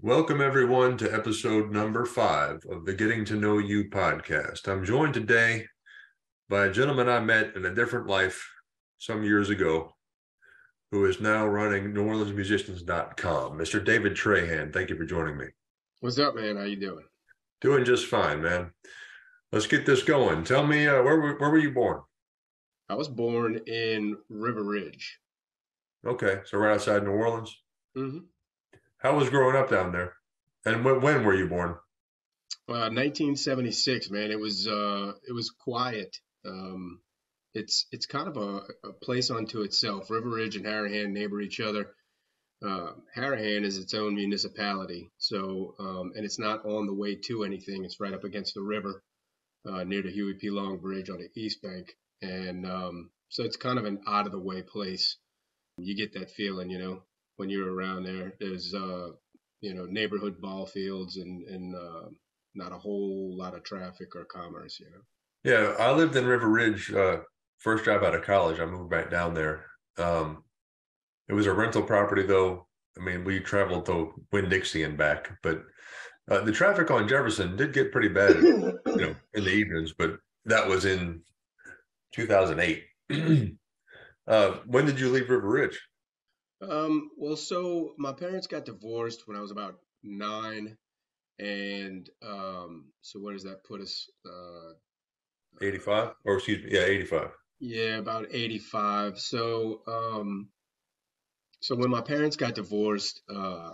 Welcome, everyone, to episode number five of the Getting to Know You podcast. I'm joined today by a gentleman I met in a different life some years ago who is now running NewOrleansMusicians.com. Mr. David Trahan, thank you for joining me. What's up, man? How you doing? Doing just fine, man. Let's get this going. Tell me, uh, where, where were you born? I was born in River Ridge. Okay, so right outside New Orleans. Mm-hmm. How was growing up down there? And when, when were you born? Uh, 1976, man. It was uh, it was quiet. Um, it's it's kind of a, a, place unto itself. River Ridge and Harahan neighbor each other. Uh, Harahan is its own municipality, so um, and it's not on the way to anything. It's right up against the river, uh, near the Huey P. Long Bridge on the east bank, and um, so it's kind of an out of the way place. You get that feeling, you know, when you're around there. There's uh, you know neighborhood ball fields and and uh, not a whole lot of traffic or commerce. You know. Yeah, I lived in River Ridge. Uh, first job out of college, I moved back down there. Um, it was a rental property, though. I mean, we traveled to Winn Dixie and back, but uh, the traffic on Jefferson did get pretty bad, you know, in the evenings. But that was in 2008. uh, when did you leave River Ridge? Um, well, so my parents got divorced when I was about nine, and um, so where does that put us? Uh, 85 or excuse me, yeah, 85. Yeah, about 85. So, um, so when my parents got divorced, uh,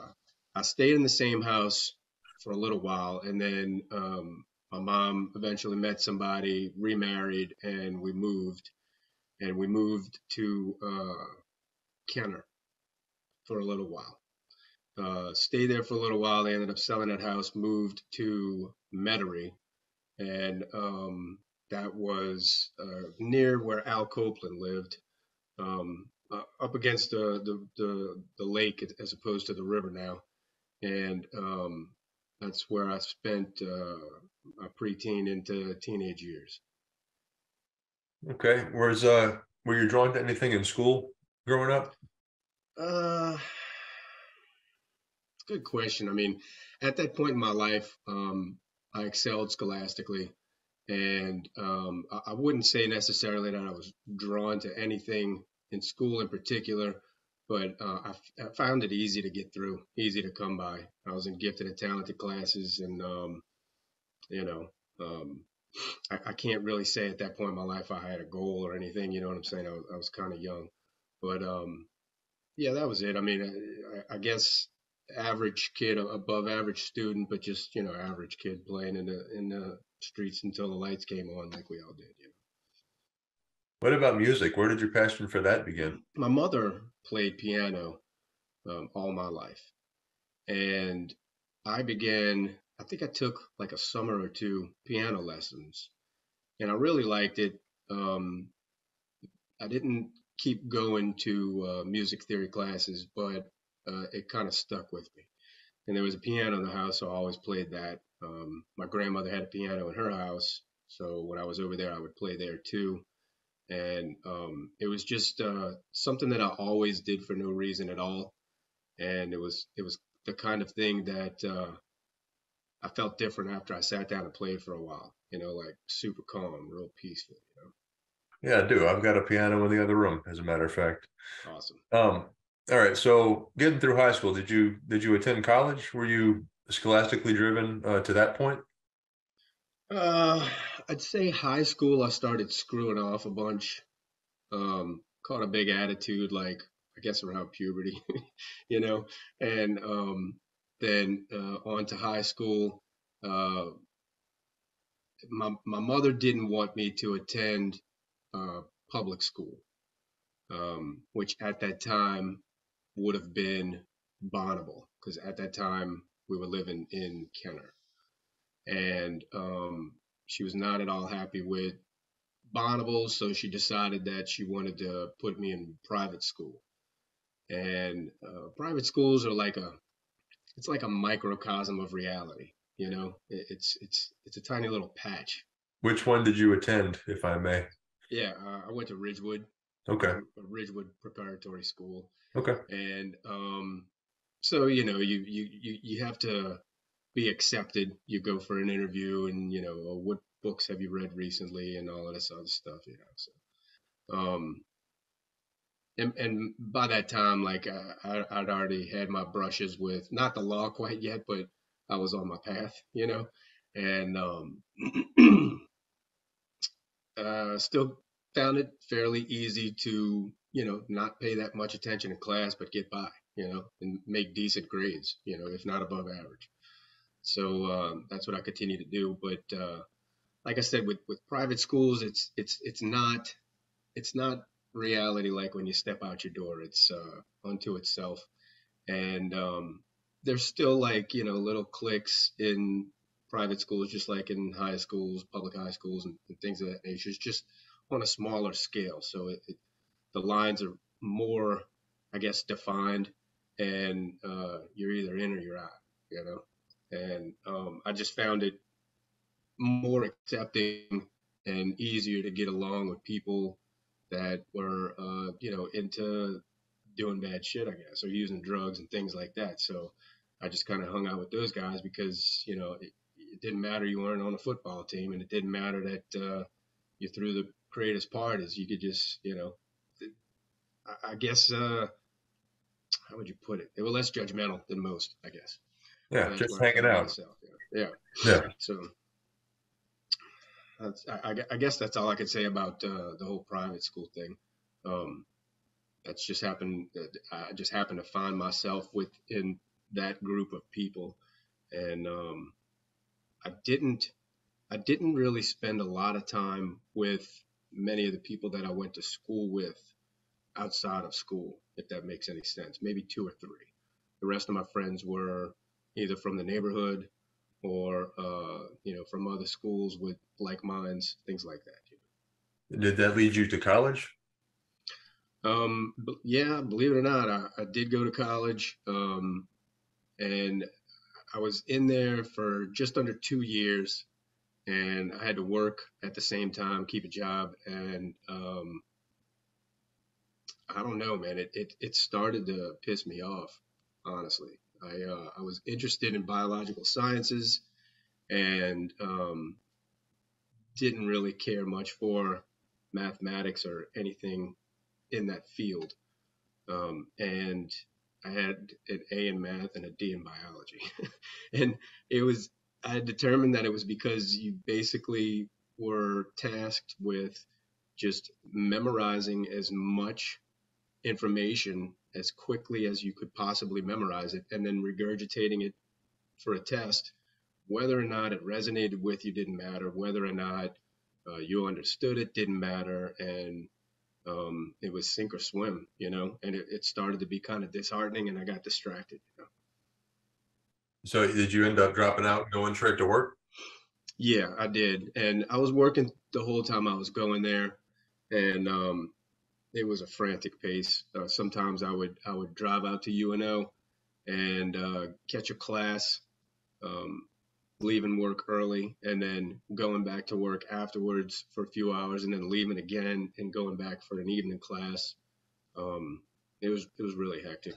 I stayed in the same house for a little while, and then um, my mom eventually met somebody, remarried, and we moved, and we moved to uh, Kenner for a little while. Uh, stayed there for a little while. They ended up selling that house, moved to Metairie, and um, that was uh, near where Al Copeland lived, um, uh, up against the, the, the the lake as opposed to the river now, and um, that's where I spent uh, my preteen into teenage years. Okay, was uh were you drawn to anything in school growing up? Uh, good question. I mean, at that point in my life, um, I excelled scholastically, and um, I, I wouldn't say necessarily that I was drawn to anything in school in particular, but uh, I, found it easy to get through, easy to come by. I was in gifted and talented classes, and um, you know, um, I, I, can't really say at that point in my life I had a goal or anything. You know what I'm saying? I was, I was kind of young, but um, yeah, that was it. I mean, I, I guess average kid, above average student, but just you know, average kid playing in the in the streets until the lights came on, like we all did. You know. What about music? Where did your passion for that begin? My mother played piano um, all my life, and I began. I think I took like a summer or two piano lessons, and I really liked it. Um, I didn't keep going to uh, music theory classes, but uh, it kind of stuck with me. And there was a piano in the house, so I always played that. Um, my grandmother had a piano in her house, so when I was over there, I would play there too. And um, it was just uh, something that I always did for no reason at all. And it was it was the kind of thing that uh, I felt different after I sat down and played for a while. You know, like super calm, real peaceful. You know. Yeah, I do. I've got a piano in the other room, as a matter of fact. Awesome. Um, all right. So getting through high school, did you did you attend college? Were you scholastically driven uh, to that point? Uh, I'd say high school. I started screwing off a bunch. Um, caught a big attitude, like I guess around puberty, you know, and um, then uh, on to high school. Uh, my my mother didn't want me to attend uh, public school, um, which at that time would have been Bonnabel, because at that time we were living in Kenner. And um, she was not at all happy with Bonnabel, so she decided that she wanted to put me in private school. And uh, private schools are like a, it's like a microcosm of reality. You know, it's it's it's a tiny little patch. Which one did you attend, if I may? Yeah, uh, I went to Ridgewood. Okay. Ridgewood Preparatory School. Okay. And um, so you know you you you you have to be accepted. You go for an interview, and you know oh, what books have you read recently, and all of this other stuff. You know, so um, and and by that time, like I, I'd already had my brushes with not the law quite yet, but I was on my path. You know, and um, uh, still found it fairly easy to you know not pay that much attention in class, but get by you know, and make decent grades, you know, if not above average. So um, that's what I continue to do. But uh, like I said, with with private schools, it's it's it's not it's not reality like when you step out your door. It's uh, unto itself, and um, there's still like you know little cliques in private schools, just like in high schools, public high schools, and, and things of that nature. It's just on a smaller scale. So it, it, the lines are more, I guess, defined and uh, you're either in or you're out, you know. And um, I just found it more accepting and easier to get along with people that were, uh, you know, into doing bad shit, I guess, or using drugs and things like that. So I just kind of hung out with those guys because, you know, it, it, didn't matter you weren't on a football team, and it didn't matter that uh, you threw the greatest parties. You could just, you know, I, I guess. Uh, how would you put it? They were less judgmental than most, I guess. Yeah, just hanging out. Yeah. yeah. yeah. So I, I, guess that's all I could say about uh, the whole private school thing. Um, that's just happened. I just happened to find myself within that group of people, and um, I didn't. I didn't really spend a lot of time with many of the people that I went to school with outside of school, if that makes any sense. Maybe two or three. The rest of my friends were either from the neighborhood or uh, you know from other schools with like minds, things like that. Did that lead you to college? Um, yeah, believe it or not, I, I did go to college, um, and I was in there for just under two years, and I had to work at the same time, keep a job, and um, I don't know, man. It, it, it started to piss me off, honestly. I, uh, I was interested in biological sciences and um, didn't really care much for mathematics or anything in that field. Um, and I had an A in math and a D in biology. and it was, I determined that it was because you basically were tasked with just memorizing as much information as quickly as you could possibly memorize it and then regurgitating it for a test. Whether or not it resonated with you didn't matter. Whether or not uh, you understood it didn't matter. And um, it was sink or swim, you know, and it, it started to be kind of disheartening and I got distracted. You know? So did you end up dropping out and going straight to work? Yeah, I did. And I was working the whole time I was going there. And um, it was a frantic pace. Uh, sometimes I would I would drive out to UNO and uh, catch a class, um, leaving work early, and then going back to work afterwards for a few hours, and then leaving again and going back for an evening class. Um, it was it was really hectic.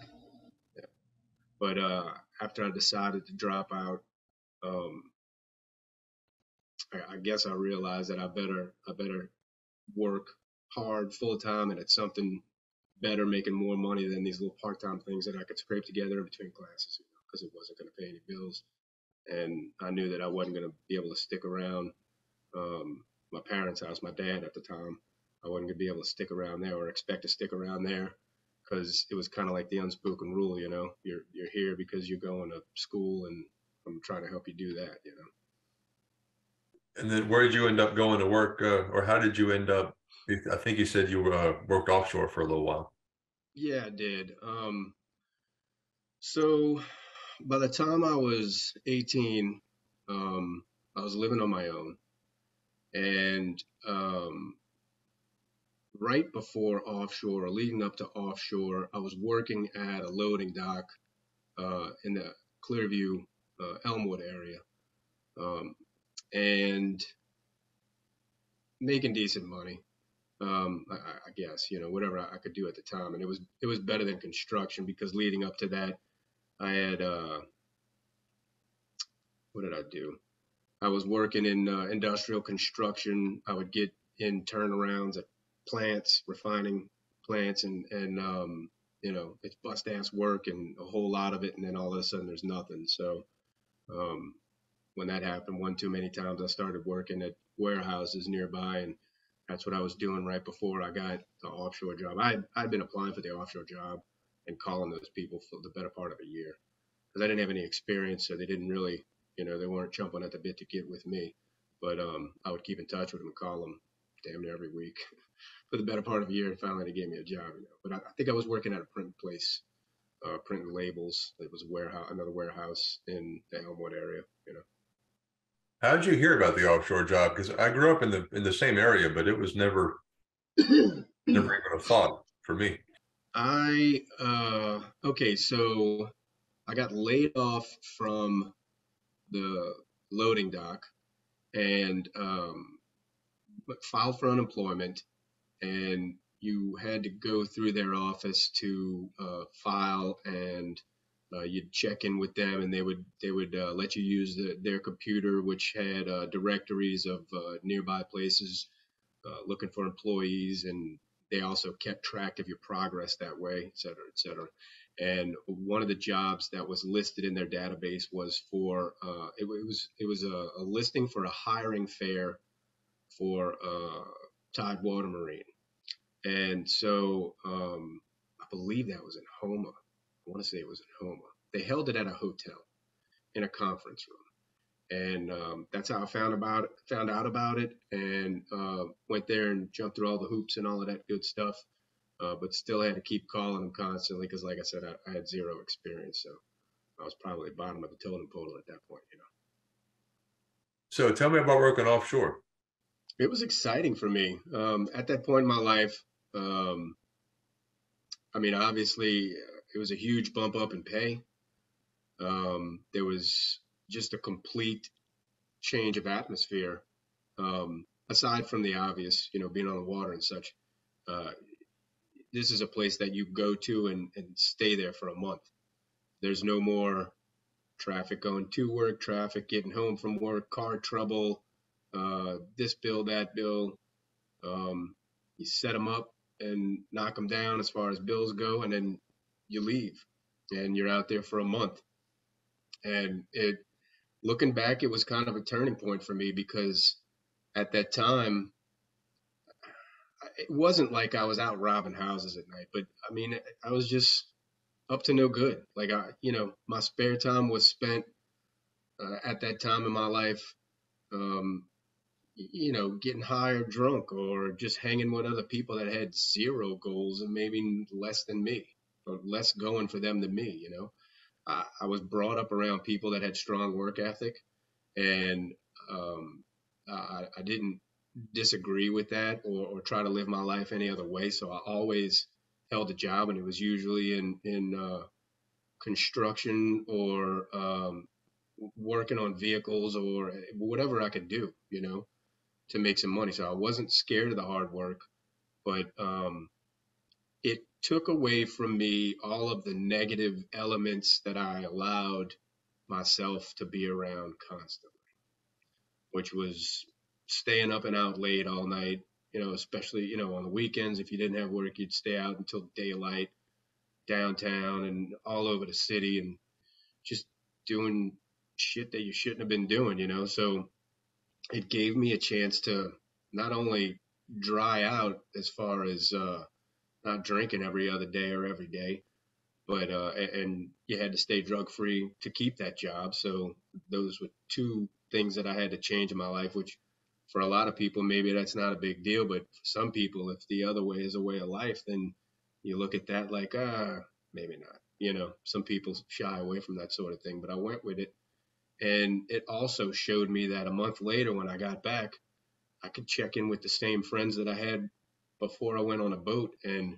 Yeah. But uh, after I decided to drop out, um, I, I guess I realized that I better I better work hard full time and it's something better, making more money than these little part time things that I could scrape together in between classes, because you know, it wasn't going to pay any bills. And I knew that I wasn't going to be able to stick around um, my parents' house, my dad at the time. I wasn't going to be able to stick around there or expect to stick around there because it was kind of like the unspoken rule, you know, you're you're here because you're going to school and I'm trying to help you do that, you know. And then where did you end up going to work, uh, or how did you end up I think you said you uh, worked offshore for a little while. Yeah, I did. Um, so by the time I was 18, um, I was living on my own. And um, right before offshore, or leading up to offshore, I was working at a loading dock uh, in the Clearview, uh, Elmwood area. Um, and making decent money um, I, I, guess you know whatever I, I, could do at the time, and it was it was better than construction because leading up to that, I had uh, what did I do? I was working in uh, industrial construction. I would get in turnarounds at plants, refining plants, and and um, you know it's bust ass work and a whole lot of it, and then all of a sudden there's nothing. So um, when that happened one too many times, I started working at warehouses nearby, and that's what I was doing right before I got the offshore job. I I'd been applying for the offshore job and calling those people for the better part of a year because I didn't have any experience, so they didn't really, you know, they weren't jumping at the bit to get with me. But um, I would keep in touch with them and call them damn near every week for the better part of a year, and finally they gave me a job. You know, but I, I think I was working at a print place, uh, printing labels. It was a warehouse, another warehouse in the Elmwood area. You know. How did you hear about the offshore job? Because I grew up in the in the same area, but it was never never even a thought for me. I uh okay, so I got laid off from the loading dock and um filed for unemployment and you had to go through their office to uh, file and uh, you'd check in with them and they would they would uh, let you use the, their computer which had uh, directories of uh, nearby places uh, looking for employees and they also kept track of your progress that way et cetera et cetera. And one of the jobs that was listed in their database was for it, it, was it was a, a, listing for a hiring fair for Tidewater Marine and so um, I believe that was in Houma I want to say it was in Houma. They held it at a hotel in a conference room, and um, that's how I found about it, found out about it, and uh, went there and jumped through all the hoops and all of that good stuff. Uh, but still had to keep calling them constantly because, like I said, I, I, had zero experience, so I was probably bottom of the totem pole at that point, you know. So tell me about working offshore. It was exciting for me um, at that point in my life. Um, I mean, obviously, it was a huge bump up in pay. Um, there was just a complete change of atmosphere. Um, aside from the obvious, you know, being on the water and such, uh, this is a place that you go to and, and stay there for a month. There's no more traffic going to work, traffic getting home from work, car trouble, uh, this bill, that bill. Um, you set them up and knock them down as far as bills go, and then you leave and you're out there for a month. And it, looking back, it was kind of a turning point for me because at that time, it wasn't like I was out robbing houses at night, but I mean, I was just up to no good. Like I, you know, my spare time was spent uh, at that time in my life, um, you know, getting high or drunk or just hanging with other people that had zero goals and maybe less than me or less going for them than me. You know, I, I was brought up around people that had strong work ethic, and um, I, I, didn't disagree with that or, or, try to live my life any other way. So I always held a job, and it was usually in in uh, construction or um, working on vehicles or whatever I could do. You know, to make some money. So I wasn't scared of the hard work, but um, it took away from me all of the negative elements that I allowed myself to be around constantly, which was staying up and out late all night, you know, especially, you know, on the weekends. If you didn't have work, you'd stay out until daylight downtown and all over the city and just doing shit that you shouldn't have been doing, you know. So it gave me a chance to not only dry out as far as uh, not drinking every other day or every day. But uh, and you had to stay drug free to keep that job. So those were two things that I had to change in my life, which for a lot of people maybe that's not a big deal, but for some people, if the other way is a way of life, then you look at that like ah maybe not. You know, some people shy away from that sort of thing, but I went with it. And it also showed me that a month later, when I got back, I could check in with the same friends that I had before I went on a boat and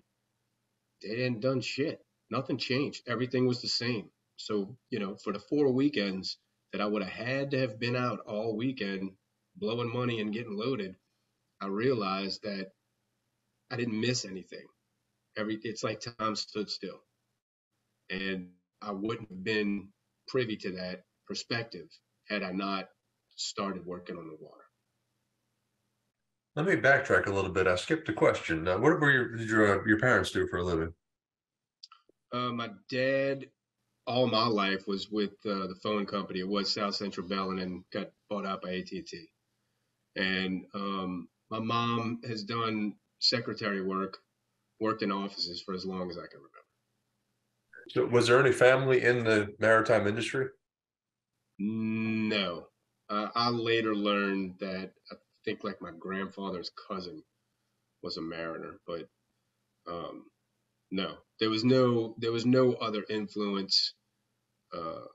they hadn't done shit. Nothing changed. Everything was the same. So, you know, for the four weekends that I would have had to have been out all weekend blowing money and getting loaded, I realized that I didn't miss anything. Every it's like time stood still. And I wouldn't have been privy to that perspective had I not started working on the water. Let me backtrack a little bit. I skipped a question. Uh, what were your did your uh, your parents do for a living? Uh, my dad, all my life, was with uh, the phone company. It was South Central Bell, and then got bought out by AT&T. And um, my mom has done secretary work, worked in offices for as long as I can remember. So, was there any family in the maritime industry? No. Uh, I later learned that I think like my grandfather's cousin was a mariner, but um, no, there was no there was no other influence uh,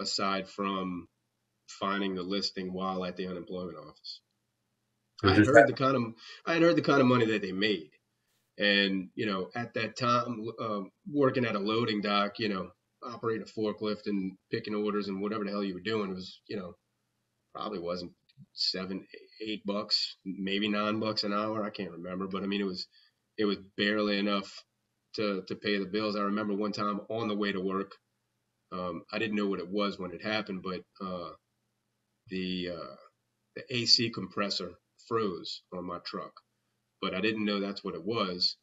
aside from finding the listing while at the unemployment office. I had heard the kind of I had heard the kind of money that they made, and you know at that time uh, working at a loading dock, you know operating a forklift and picking orders and whatever the hell you were doing was you know probably wasn't seven eight bucks maybe nine bucks an hour I can't remember but I mean it was it was barely enough to to pay the bills. I remember one time on the way to work, um, I didn't know what it was when it happened, but uh, the uh, the AC compressor froze on my truck, but I didn't know that's what it was.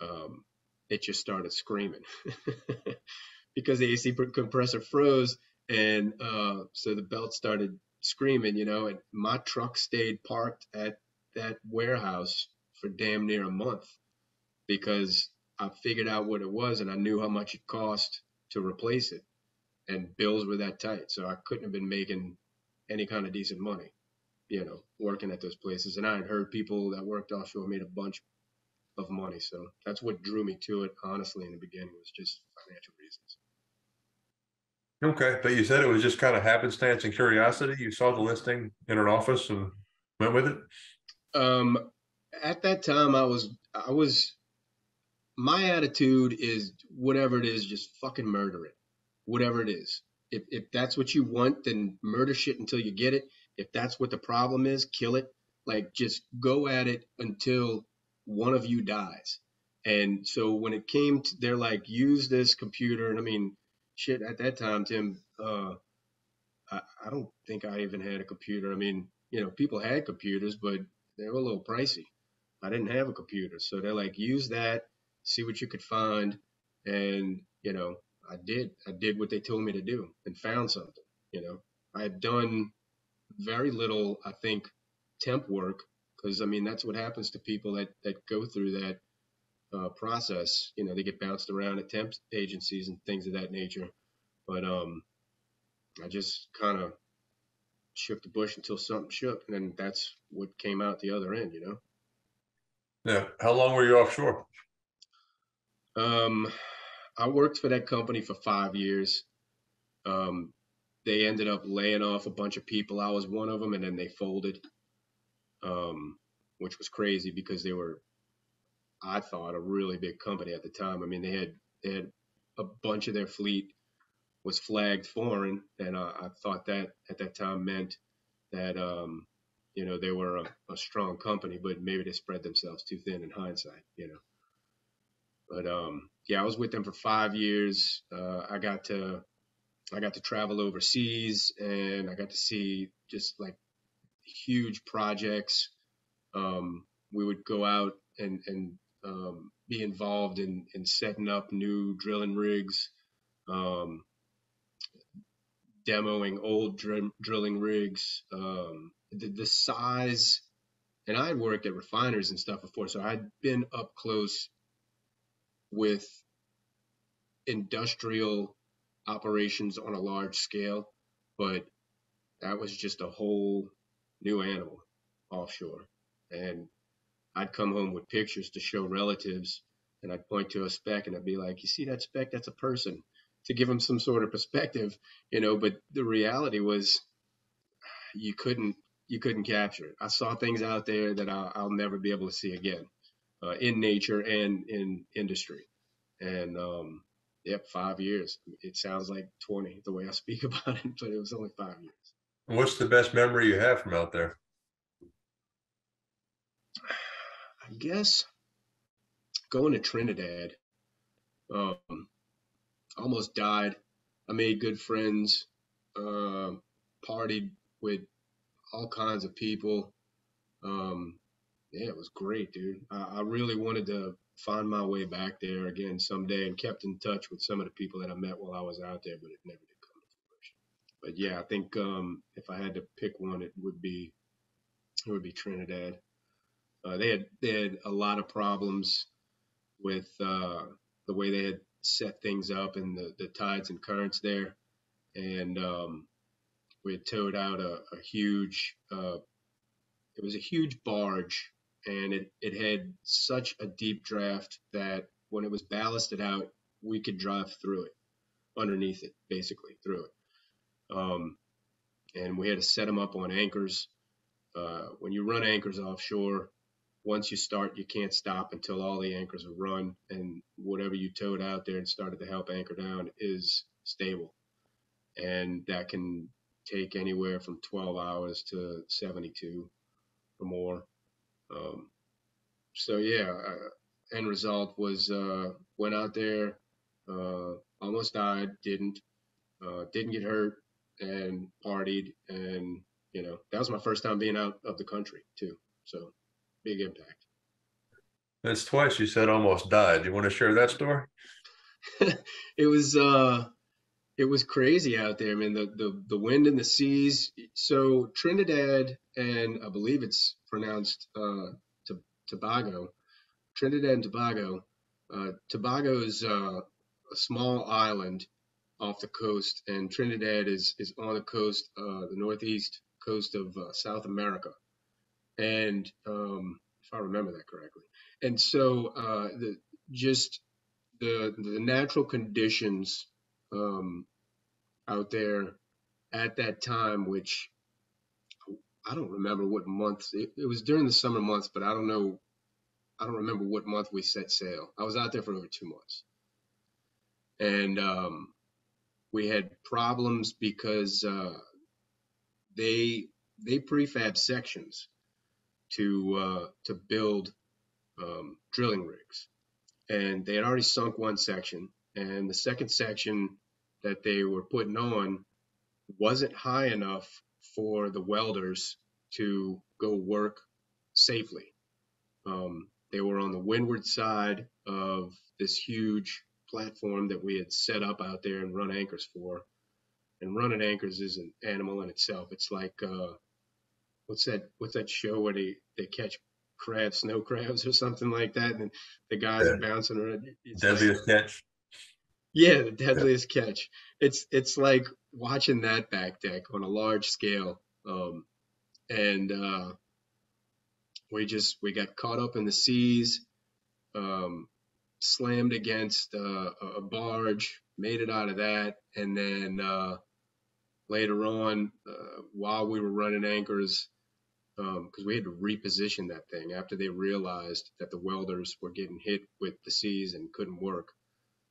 Um, it just started screaming because the AC compressor froze, and uh, so the belt started screaming, you know, and my truck stayed parked at that warehouse for damn near a month because I figured out what it was and I knew how much it cost to replace it. And bills were that tight. So I couldn't have been making any kind of decent money, you know, working at those places. And I had heard people that worked offshore made a bunch of money. So that's what drew me to it, honestly, in the beginning was just financial reasons. Okay. But you said it was just kind of happenstance and curiosity. You saw the listing in an office and went with it? Um, at that time I was I was my attitude is whatever it is, just fucking murder it. Whatever it is. If, if that's what you want, then murder shit until you get it. If that's what the problem is, kill it. Like just go at it until one of you dies. And so when it came to, they're like, use this computer. And I mean, shit, at that time, Tim, uh, I, I don't think I even had a computer. I mean, you know, people had computers, but they were a little pricey. I didn't have a computer. So they're like, use that see what you could find. And, you know, I did. I did what they told me to do and found something. You know, I had done very little, I think, temp work because I mean that's what happens to people that that go through that uh, process. You know, they get bounced around at temp agencies and things of that nature. But um, I just kind of shook the bush until something shook, and then that's what came out the other end. You know. Yeah. How long were you offshore? Um, I worked for that company for five years. Um, they ended up laying off a bunch of people. I was one of them, and then they folded, um, which was crazy because they were, I thought, a really big company at the time. I mean, they had they had a bunch of their fleet was flagged foreign, and uh, I thought that at that time meant that um, you know they were a, a strong company, but maybe they spread themselves too thin in hindsight, you know. But um, yeah, I was with them for five years. Uh, I got to I got to travel overseas, and I got to see just like huge projects. Um, we would go out and and um, be involved in in setting up new drilling rigs, um, demoing old dr- drilling rigs. Um, the, the size, and I had worked at refiners and stuff before, so I'd been up close with industrial operations on a large scale, but that was just a whole new animal offshore. And I'd come home with pictures to show relatives, and I'd point to a speck and I'd be like, "You see that speck? That's a person." To give them some sort of perspective, you know. But the reality was, you couldn't you couldn't capture it. I saw things out there that I'll, I'll never be able to see again uh, in nature and in industry. And um, yep, five years. It sounds like 20 the way I speak about it, but it was only five years. What's the best memory you have from out there? I guess going to Trinidad. Um, almost died. I made good friends, uh, partied with all kinds of people. Um, yeah, it was great, dude. I, I really wanted to find my way back there again someday and kept in touch with some of the people that I met while I was out there, but it never did come to fruition. But yeah, I think um, if I had to pick one, it would be it would be Trinidad. Uh, they had they had a lot of problems with uh, the way they had set things up and the, the tides and currents there, and um, we had towed out a, a huge uh, it was a huge barge and it, it had such a deep draft that when it was ballasted out, we could drive through it, underneath it, basically through it. Um, and we had to set them up on anchors. Uh, when you run anchors offshore, once you start, you can't stop until all the anchors are run, and whatever you towed out there and started to help anchor down is stable. And that can take anywhere from 12 hours to 72 or more. Um, so yeah, uh, end result was uh, went out there, uh, almost died, didn't, uh, didn't get hurt, and partied, and you know that was my first time being out of the country too. So big impact. That's twice you said almost died. Do You want to share that story? it was uh it was crazy out there. I mean, the, the, the wind and the seas. So Trinidad and I believe it's pronounced uh, Tobago, Trinidad and Tobago. Uh, Tobago is uh, a small island off the coast, and Trinidad is is on the coast, uh, the northeast coast of uh, South America. And um, if I remember that correctly, and so uh, the just the the natural conditions um, out there at that time, which I don't remember what month it, it, was during the summer months, but I don't know. I don't remember what month we set sail. I was out there for over two months, and um, we had problems because uh, they they prefab sections to uh, to build um, drilling rigs, and they had already sunk one section, and the second section that they were putting on wasn't high enough for the welders to go work safely. Um, they were on the windward side of this huge platform that we had set up out there and run anchors for. And running anchors is an animal in itself. It's like uh, what's that? What's that show where they they catch crabs, snow crabs, or something like that, and the guys yeah. are bouncing around. It's Deadliest catch. Yeah, the deadliest yeah. catch. It's it's like watching that back deck on a large scale. Um, and uh, we just we got caught up in the seas, um, slammed against uh, a barge, made it out of that, and then uh, later on, uh, while we were running anchors, because um, we had to reposition that thing after they realized that the welders were getting hit with the seas and couldn't work.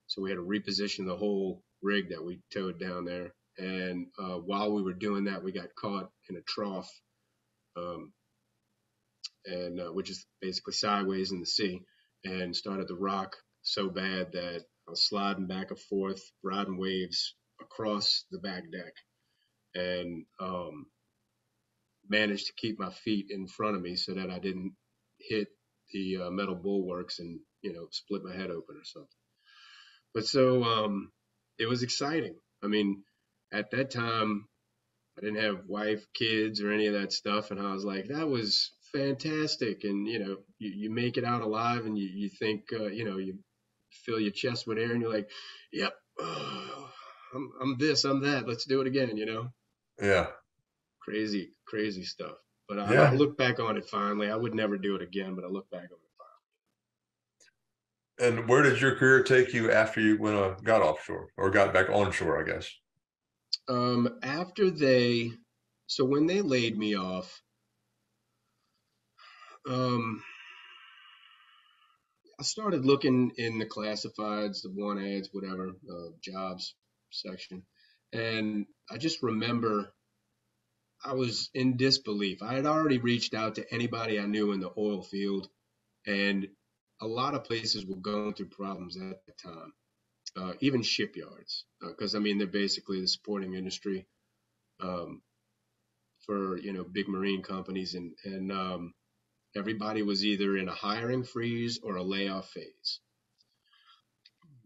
So we had to reposition the whole rig that we towed down there. And uh, while we were doing that, we got caught in a trough, um, and uh, which is basically sideways in the sea, and started to rock so bad that I was sliding back and forth, riding waves across the back deck, and um, managed to keep my feet in front of me so that I didn't hit the uh, metal bulwarks and you know split my head open or something. But so um, it was exciting. I mean, at that time, I didn't have wife, kids, or any of that stuff, and I was like, that was fantastic. And you know, you, you make it out alive, and you you think, uh, you know, you fill your chest with air, and you're like, yep, oh, I'm I'm this, I'm that. Let's do it again. You know? Yeah. Crazy, crazy stuff. But I, yeah. I look back on it finally. I would never do it again, but I look back on it. finally. And where did your career take you after you went uh, got offshore or got back onshore? I guess. Um, after they, so when they laid me off, um, I started looking in the classifieds, the want ads, whatever, uh, jobs section, and I just remember I was in disbelief. I had already reached out to anybody I knew in the oil field, and a lot of places were going through problems at the time. uh, even shipyards, because uh, I mean they're basically the supporting industry um, for you know big marine companies, and and um, everybody was either in a hiring freeze or a layoff phase.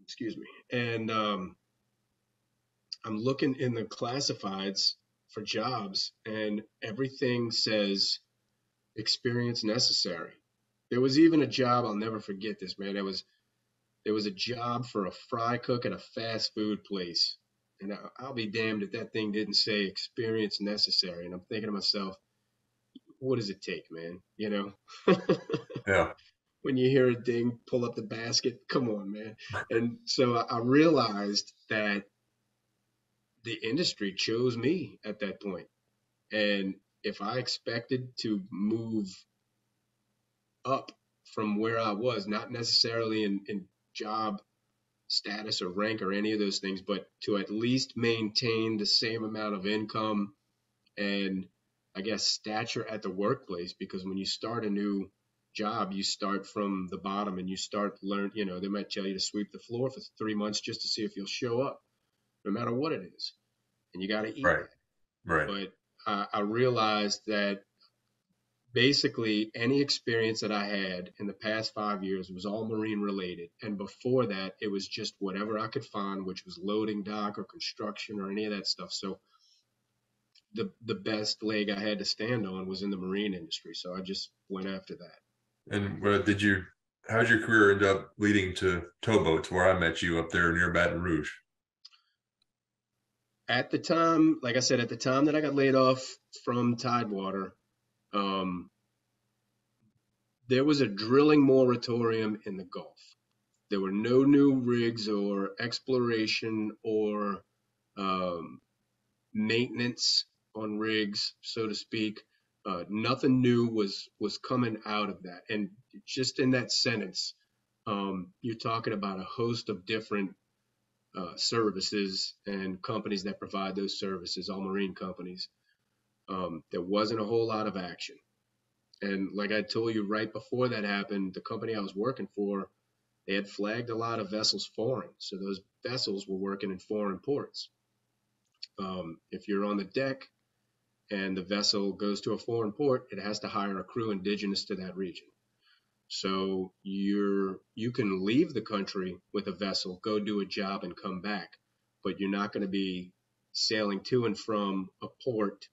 Excuse me, and um, I'm looking in the classifieds for jobs, and everything says experience necessary. There was even a job I'll never forget this man. It was there was a job for a fry cook at a fast food place. And I'll be damned if that thing didn't say experience necessary. And I'm thinking to myself, what does it take, man? You know? yeah. When you hear a ding, pull up the basket, come on, man. And so I realized that the industry chose me at that point. And if I expected to move up from where I was, not necessarily in, in job status or rank or any of those things, but to at least maintain the same amount of income and I guess stature at the workplace because when you start a new job, you start from the bottom and you start learn, you know, they might tell you to sweep the floor for three months just to see if you'll show up, no matter what it is. And you got to eat. Right. Right. But uh, I realized that basically any experience that I had in the past five years was all marine related. And before that, it was just whatever I could find, which was loading dock or construction or any of that stuff. So the the best leg I had to stand on was in the marine industry. So I just went after that. And uh, did you? How did your career end up leading to towboats, where I met you up there near Baton Rouge? At the time, like I said, at the time that I got laid off from Tidewater, um, there was a drilling moratorium in the Gulf. There were no new rigs or exploration or um, maintenance on rigs, so to speak. Uh, nothing new was was coming out of that, and just in that sentence, um, you're talking about a host of different uh, services and companies that provide those services, all marine companies um, there wasn't a whole lot of action. And like I told you right before that happened, the company I was working for, they had flagged a lot of vessels foreign. So those vessels were working in foreign ports. Um, if you're on the deck and the vessel goes to a foreign port, it has to hire a crew indigenous to that region. So you're you can leave the country with a vessel, go do a job and come back, but you're not going to be sailing to and from a port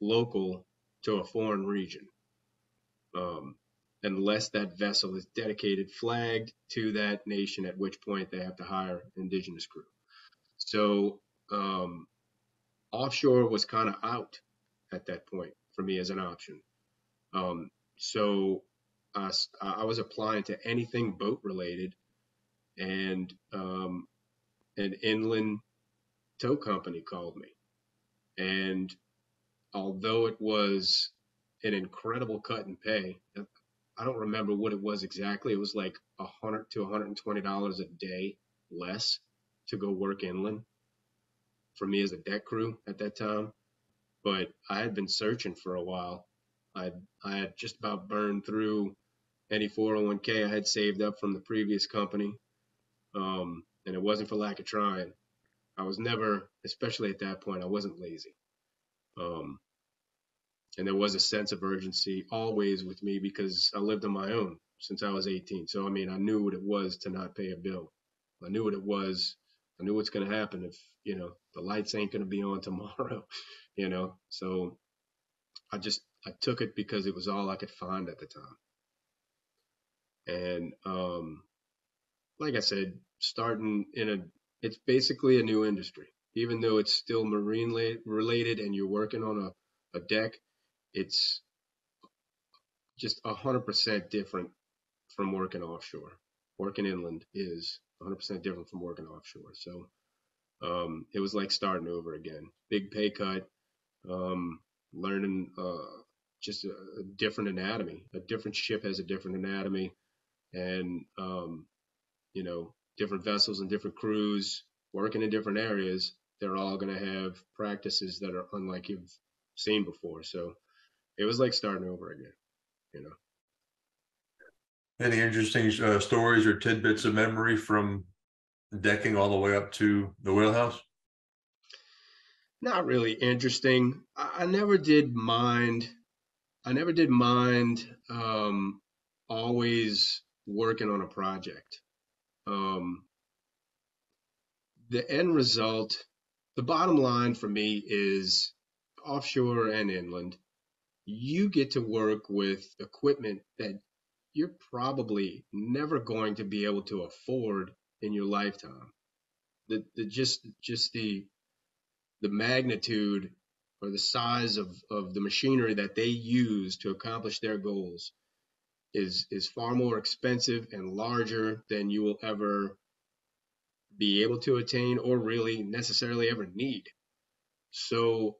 local to a foreign region, um, unless that vessel is dedicated, flagged to that nation, at which point they have to hire indigenous crew. So um, offshore was kind of out at that point for me as an option. Um, so I, I, was applying to anything boat related, and um, an inland tow company called me, and although it was an incredible cut in pay, I don't remember what it was exactly. It was like a hundred to hundred and twenty dollars a day less to go work inland for me as a deck crew at that time. But I had been searching for a while. I I had just about burned through any 401k I had saved up from the previous company, um, and it wasn't for lack of trying. I was never, especially at that point, I wasn't lazy. Um, and there was a sense of urgency always with me because I lived on my own since I was 18. So I mean, I knew what it was to not pay a bill. I knew what it was. I knew what's going to happen if you know the lights ain't going to be on tomorrow. you know, so I just I took it because it was all I could find at the time. And um, like I said, starting in a it's basically a new industry, even though it's still marine related and you're working on a, a deck it's just 100% different from working offshore. Working inland is 100% different from working offshore. So um, it was like starting over again. Big pay cut, um, learning uh, just a, a, different anatomy. A different ship has a different anatomy, and um, you know, different vessels and different crews working in different areas. They're all going to have practices that are unlike you've seen before. So it was like starting over again, you know. Any interesting uh, stories or tidbits of memory from decking all the way up to the wheelhouse? Not really interesting. I, I never did mind. I never did mind um, always working on a project. Um, the end result, the bottom line for me is offshore and inland. You get to work with equipment that you're probably never going to be able to afford in your lifetime. The, the just just the the magnitude or the size of, of the machinery that they use to accomplish their goals is is far more expensive and larger than you will ever be able to attain or really necessarily ever need. So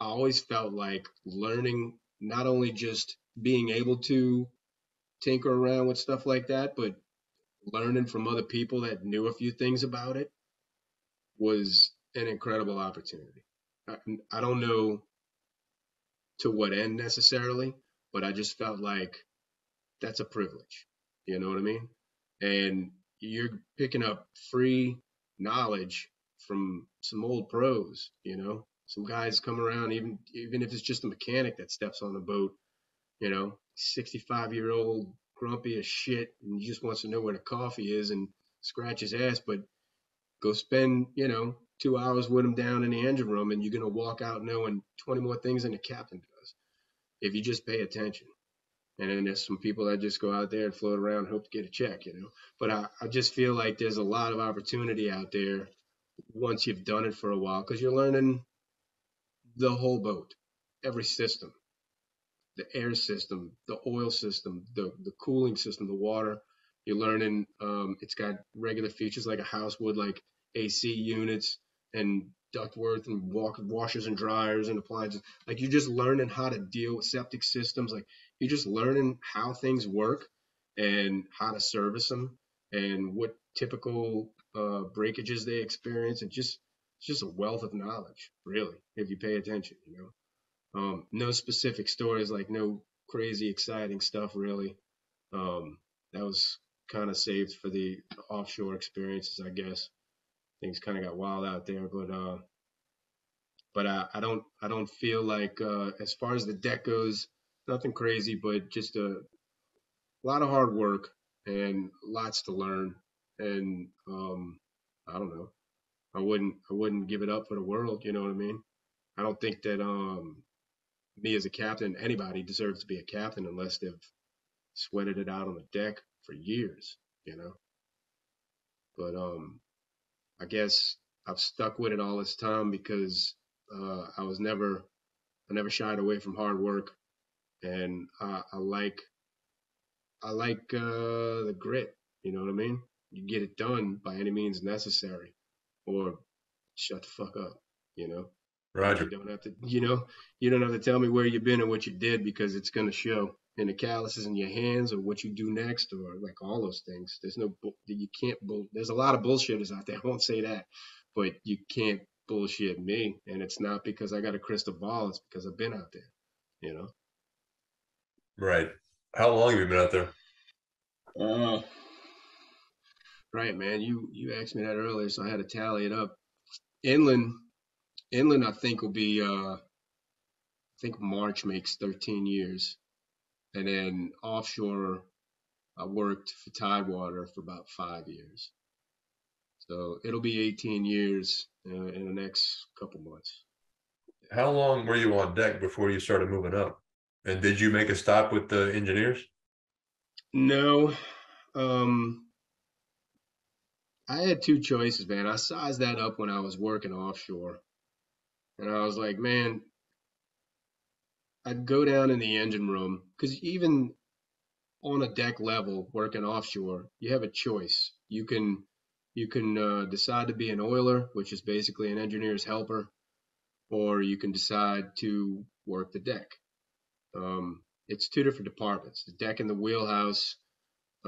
I always felt like learning not only just being able to tinker around with stuff like that, but learning from other people that knew a few things about it was an incredible opportunity. I, I don't know to what end necessarily, but I just felt like that's a privilege. You know what I mean? And you're picking up free knowledge from some old pros, you know, some guys come around, even even if it's just a mechanic that steps on the boat, you know, 65 year old grumpy as shit and he just wants to know where the coffee is and scratch his ass, but go spend, you know, two hours with him down in the engine room and you're going to walk out knowing 20 more things than the captain does if you just pay attention. And then there's some people that just go out there and float around and hope to get a check, you know. But I, I just feel like there's a lot of opportunity out there once you've done it for a while because you're learning the whole boat, every system, the air system, the oil system, the, the cooling system, the water. You're learning um, it's got regular features like a house would, like AC units and ductwork and walk, washers and dryers and appliances. Like you're just learning how to deal with septic systems. Like you're just learning how things work and how to service them and what typical uh, breakages they experience. And just it's just a wealth of knowledge, really, if you pay attention. You know, um, no specific stories, like no crazy exciting stuff, really. Um, that was kind of saved for the offshore experiences, I guess things kind of got wild out there. But uh, but I, I don't I don't feel like uh, as far as the deck goes, nothing crazy, but just a, lot of hard work and lots to learn. And um, I don't know. I wouldn't I wouldn't give it up for the world. You know what I mean? I don't think that um, me as a captain, anybody deserves to be a captain unless they've sweated it out on the deck for years. You know. But um, I guess I've stuck with it all this time because uh, I was never, I never shied away from hard work, and I, I like, I like uh, the grit. You know what I mean? You get it done by any means necessary, or shut the fuck up. You know. Roger. You don't have to, you know, you don't have to tell me where you've been and what you did because it's going to show in the calluses in your hands or what you do next or like all those things. There's no, you can't, bull, there's a lot of bullshitters out there. I won't say that, but you can't bullshit me. And it's not because I got a crystal ball. It's because I've been out there, you know? Right. How long have you been out there? Uh, right, man. You, you asked me that earlier, so I had to tally it up. Inland, inland, I think will be, uh, I think March makes 13 years. And then offshore, I worked for Tidewater for about five years. So it'll be 18 years uh, in the next couple months. How long were you on deck before you started moving up? And did you make a stop with the engineers? No. Um, I had two choices, man. I sized that up when I was working offshore. And I was like, man, I'd go down in the engine room because even on a deck level working offshore, you have a choice. You can you can uh, decide to be an oiler, which is basically an engineer's helper, or you can decide to work the deck. Um, it's two different departments. The deck and the wheelhouse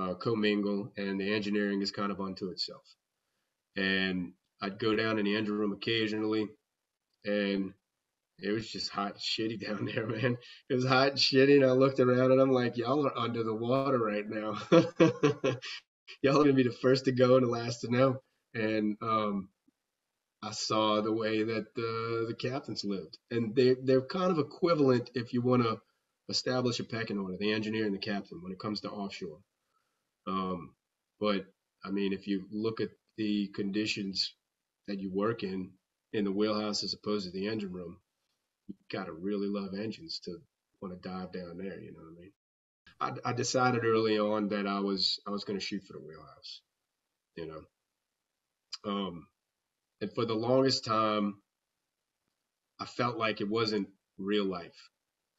uh, commingle, and the engineering is kind of unto itself. And I'd go down in the engine room occasionally, and it was just hot and shitty down there, man. It was hot and shitty, and I looked around and I'm like, y'all are under the water right now. y'all are gonna be the first to go and the last to know. and um, I saw the way that the the captains lived, and they they're kind of equivalent if you want to establish a pecking order, the engineer and the captain when it comes to offshore. Um, but I mean, if you look at the conditions that you work in in the wheelhouse as opposed to the engine room, you gotta really love engines to want to dive down there. You know what I mean? I, I decided early on that I was I was going to shoot for the wheelhouse. You know, um, and for the longest time, I felt like it wasn't real life.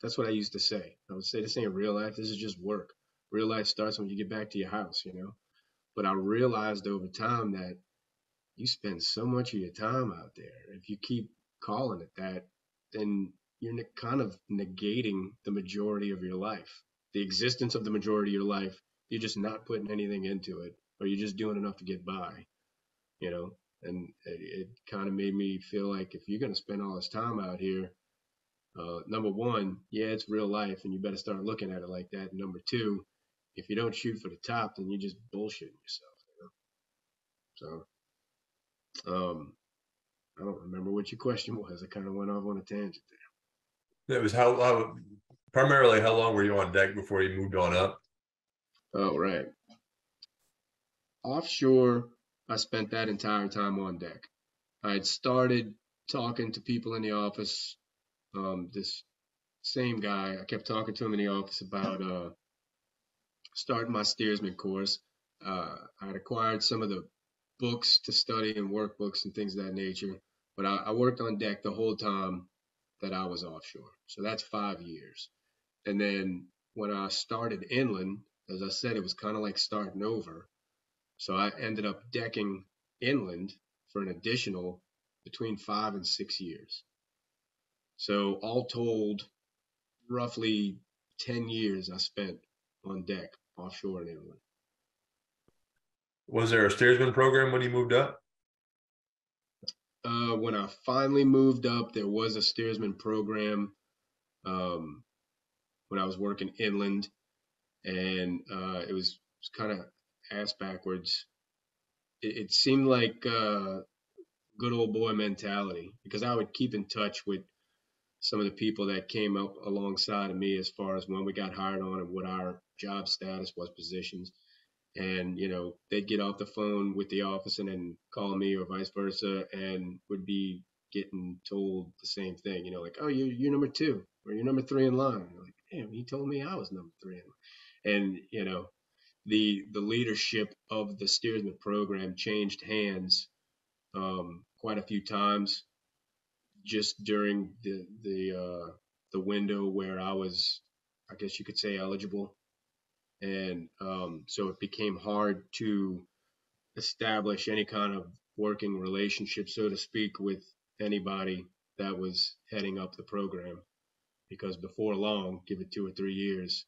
That's what I used to say. I would say this ain't real life. This is just work. Real life starts when you get back to your house, you know. But I realized over time that you spend so much of your time out there. If you keep calling it that, then you're kind of negating the majority of your life the existence of the majority of your life. You're just not putting anything into it, or you're just doing enough to get by, you know. And it, it kind of made me feel like if you're going to spend all this time out here, uh, number one, yeah, it's real life, and you better start looking at it like that. And number two, if you don't shoot for the top, then you're just bullshitting yourself. You know? So, um, I don't remember what your question was. I kind of went off on a tangent there. It was how, how primarily how long were you on deck before you moved on up? Oh, right. Offshore, I spent that entire time on deck. I had started talking to people in the office. Um, this same guy, I kept talking to him in the office about uh, starting my steersman course. Uh, I had acquired some of the books to study and workbooks and things of that nature, but I, I worked on deck the whole time that I was offshore. So that's five years. And then when I started inland, as I said, it was kind of like starting over. So I ended up decking inland for an additional between five and six years. So all told, roughly 10 years I spent on deck offshore in inland. Was there a steersman program when you moved up? Uh, when I finally moved up, there was a steersman program. Um, when I was working inland, and uh, it was, was kind of ass backwards. It, it seemed like uh, good old boy mentality because I would keep in touch with some of the people that came up alongside of me as far as when we got hired on and what our job status was, positions. And, you know, they'd get off the phone with the office and then call me or vice versa and would be getting told the same thing, you know, like, oh, you're, you're number two or you're number three in line. Like, damn, he told me I was number three. And, you know, the the leadership of the steersman program changed hands um, quite a few times just during the the uh, the window where I was, I guess you could say, eligible, and um, so it became hard to establish any kind of working relationship, so to speak, with anybody that was heading up the program because before long, give it two or three years,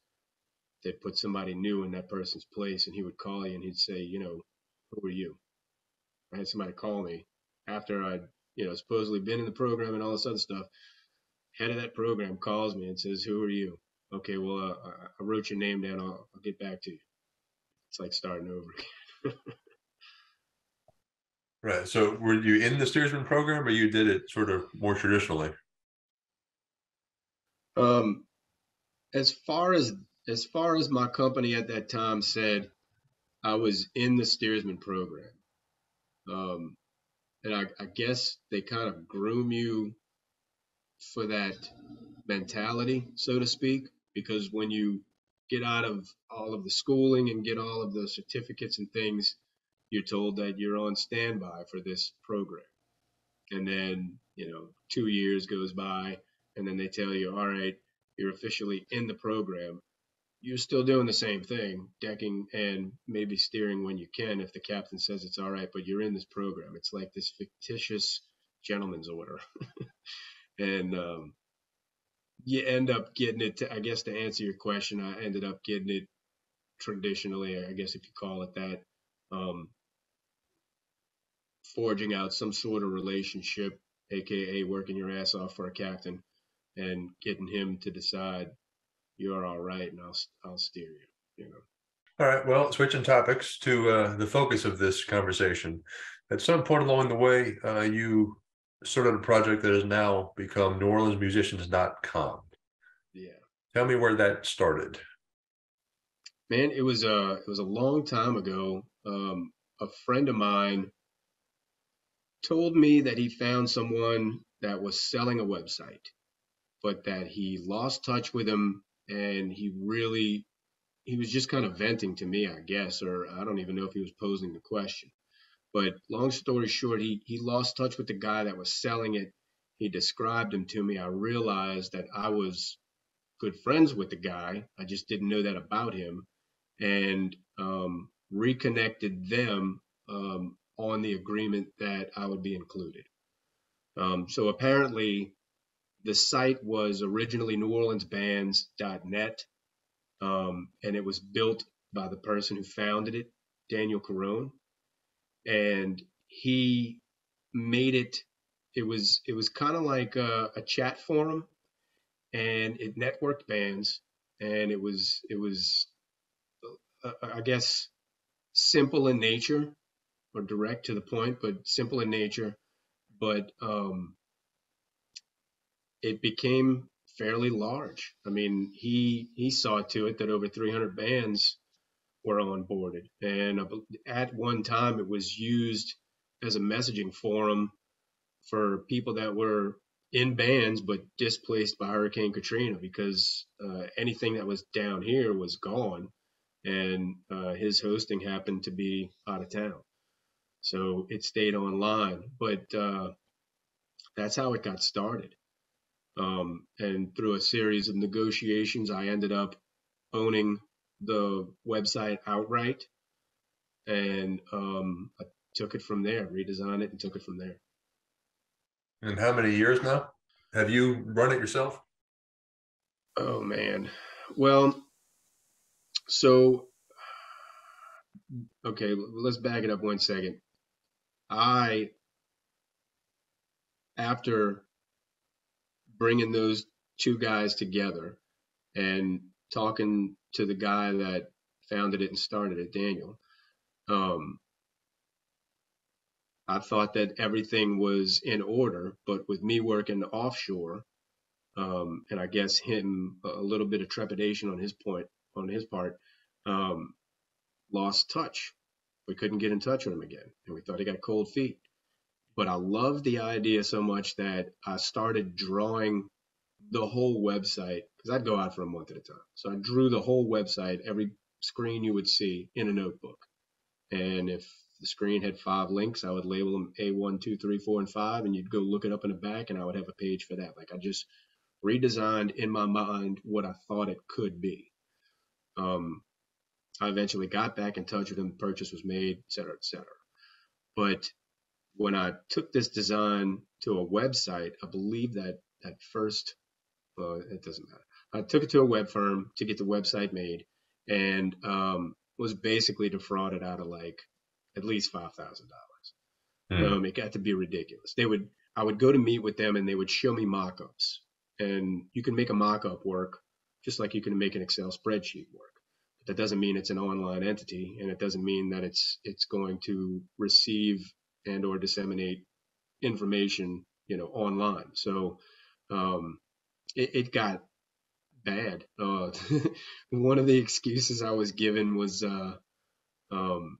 they'd put somebody new in that person's place and he would call you and he'd say, you know, who are you? I had somebody call me after I'd, you know, supposedly been in the program and all this other stuff. Head of that program calls me and says, who are you? Okay, well, uh, I wrote your name down. I'll, I'll get back to you. It's like starting over again. right. So were you in the steersman program or you did it sort of more traditionally? Um, as far as as far as my company at that time said, I was in the steersman program. Um, and I, I guess they kind of groom you for that mentality, so to speak, because when you get out of all of the schooling and get all of the certificates and things, you're told that you're on standby for this program. And then, you know, two years goes by, and then they tell you, all right, you're officially in the program. You're still doing the same thing, decking and maybe steering when you can if the captain says it's all right, but you're in this program. It's like this fictitious gentleman's order. and um, you end up getting it, to, I guess, to answer your question, I ended up getting it traditionally, I guess if you call it that, um, forging out some sort of relationship, aka working your ass off for a captain and getting him to decide you're all right and I'll I'll steer you. You know. All right. Well, switching topics to uh, the focus of this conversation. At some point along the way, uh, you started a project that has now become New Orleans Musicians.com. Yeah. Tell me where that started. Man, it was a uh, it was a long time ago. Um, a friend of mine told me that he found someone that was selling a website, but that he lost touch with him and he really he was just kind of venting to me, I guess, or I don't even know if he was posing the question. But long story short, he he lost touch with the guy that was selling it. He described him to me. I realized that I was good friends with the guy. I just didn't know that about him, and um, reconnected them um, on the agreement that I would be included. Um, so apparently, the site was originally NewOrleansBands.net, um, and it was built by the person who founded it, Daniel Carone, and he made it. It was it was kind of like a, a chat forum, and it networked bands, and it was it was uh, I guess simple in nature or direct to the point, but simple in nature. But um, it became fairly large. I mean, he he saw to it that over 300 bands were onboarded, and at one time it was used as a messaging forum for people that were in bands but displaced by Hurricane Katrina because uh, anything that was down here was gone, and uh, his hosting happened to be out of town. So it stayed online, but uh, that's how it got started. Um, and through a series of negotiations, I ended up owning the website outright, and um, I took it from there, redesigned it, and took it from there. And how many years now have you run it yourself? Oh man, well, so okay, let's back it up one second. I, after bringing those two guys together and talking to the guy that founded it and started it, Daniel, um, I thought that everything was in order, but with me working offshore, um, and I guess him a little bit of trepidation on his point on his part, um, lost touch we couldn't get in touch with him again, and we thought he got cold feet. But I loved the idea so much that I started drawing the whole website because I'd go out for a month at a time. So I drew the whole website, every screen you would see in a notebook. And if the screen had five links, I would label them A1, 2, 3, 4, and 5, and you'd go look it up in the back, and I would have a page for that. Like I just redesigned in my mind what I thought it could be. Um, I eventually got back in touch with him. Purchase was made, et cetera, et cetera. But when I took this design to a website, I believe that at first, well, it doesn't matter. I took it to a web firm to get the website made, and um, was basically defrauded out of like at least five thousand mm. dollars. Um, it got to be ridiculous. They would, I would go to meet with them, and they would show me mock-ups, and you can make a mock-up work just like you can make an Excel spreadsheet work But that doesn't mean it's an online entity and it doesn't mean that it's it's going to receive and or disseminate information you know online. So um, it, it, got bad. Uh, one of the excuses i was given was uh, um,